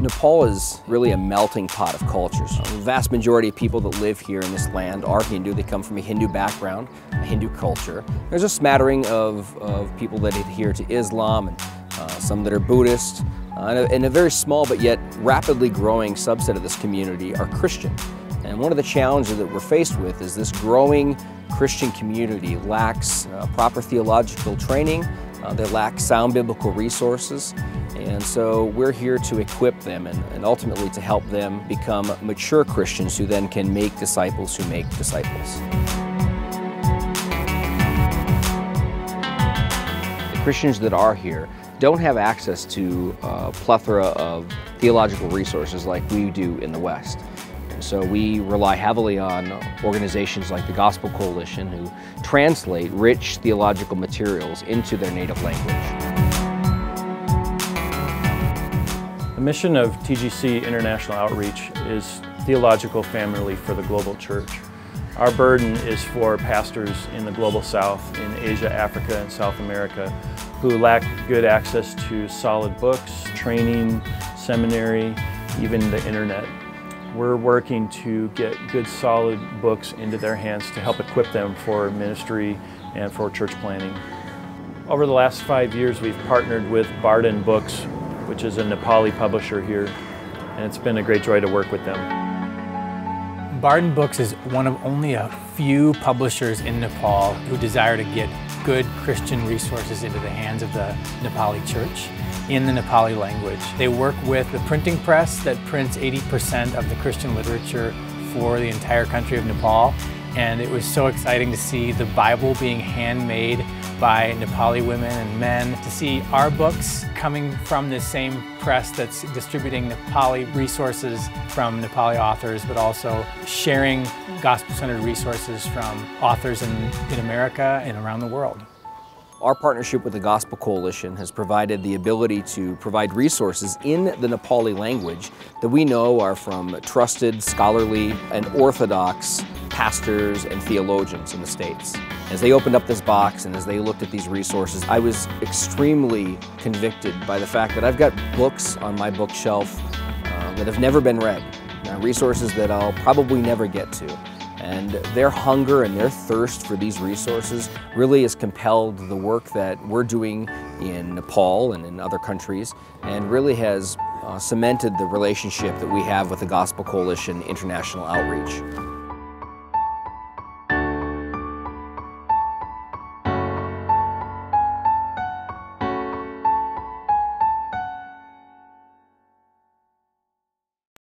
Nepal is really a melting pot of cultures. The vast majority of people that live here in this land are Hindu. They come from a Hindu background, a Hindu culture. There's a smattering of, of people that adhere to Islam and uh, some that are Buddhist. Uh, and, a, and a very small but yet rapidly growing subset of this community are Christian. And one of the challenges that we're faced with is this growing Christian community lacks uh, proper theological training, uh, they lack sound biblical resources, and so we're here to equip them and, and, ultimately to help them become mature Christians who then can make disciples who make disciples. The Christians that are here don't have access to a plethora of theological resources like we do in the West. And so we rely heavily on organizations like the Gospel Coalition who translate rich theological materials into their native language. The mission of TGC International Outreach is theological famine for the global church. Our burden is for pastors in the global south, in Asia, Africa, and South America, who lack good access to solid books, training, seminary, even the internet. We're working to get good solid books into their hands to help equip them for ministry and for church planning. Over the last five years, we've partnered with Barden Books which is a Nepali publisher here, and it's been a great joy to work with them. Barden Books is one of only a few publishers in Nepal who desire to get good Christian resources into the hands of the Nepali church in the Nepali language. They work with the printing press that prints 80% of the Christian literature for the entire country of Nepal and it was so exciting to see the Bible being handmade by Nepali women and men, to see our books coming from the same press that's distributing Nepali resources from Nepali authors, but also sharing gospel-centered resources from authors in, in America and around the world. Our partnership with the Gospel Coalition has provided the ability to provide resources in the Nepali language that we know are from trusted, scholarly, and orthodox pastors and theologians in the States. As they opened up this box and as they looked at these resources, I was extremely convicted by the fact that I've got books on my bookshelf uh, that have never been read, uh, resources that I'll probably never get to. And their hunger and their thirst for these resources really has compelled the work that we're doing in Nepal and in other countries and really has uh, cemented the relationship that we have with the Gospel Coalition International Outreach.